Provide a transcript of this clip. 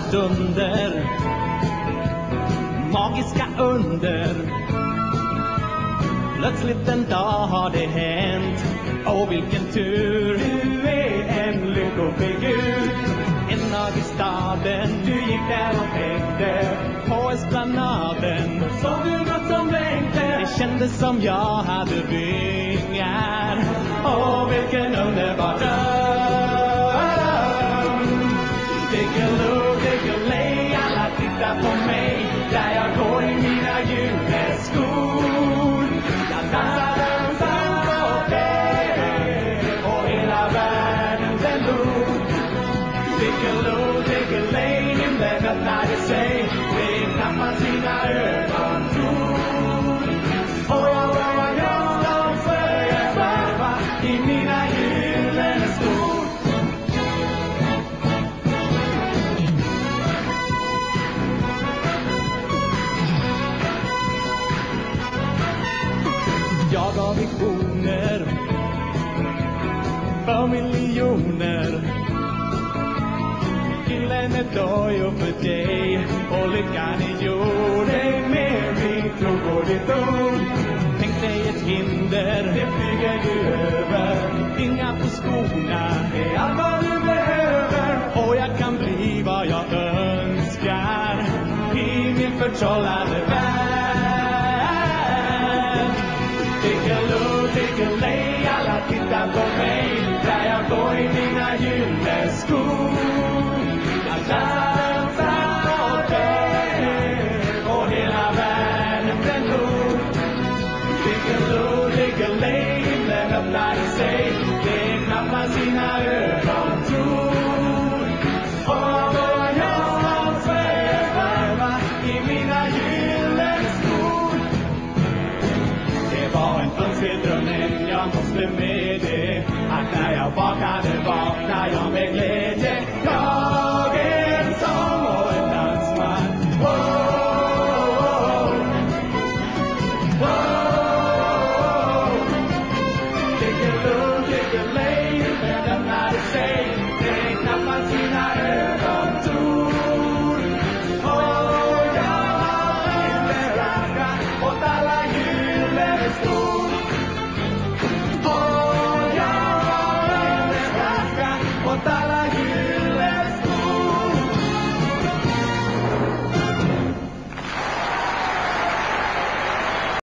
stunder Magiska under. Plötsligt en dag har det hänt. Åh vilken tur. Du är en lyckofigur. En dag i staden. Du gick där och hängde På esplanaden. Såg du något som vänkte. Det kändes som jag hade vingar Diggiloo, diggiley Himlen öppnade sig Det är sina ögon tror Och jag börjar gråta och börjar svarva I mina gyllene skor Jag har visioner. Gyllene dojor för dig. Och lyckan i jorden med min tro på ditt ord Tänk dig ett hinder, det flyger du över. Inga på skorna är allt vad du behöver. Och jag kan bli vad jag önskar i min förtrollade värld. Diggiloo, diggiley, alla tittar på mig. Det var en önskedröm men jag måste med det